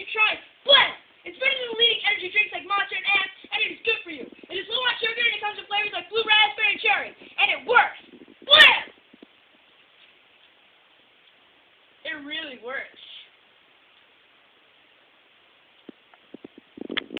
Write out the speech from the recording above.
you try. Blast! It's better than leading energy drinks like Monster and Amp, and it is good for you. It is low on sugar, and it comes in flavors like blue raspberry and cherry, and it works. Blast! It really works.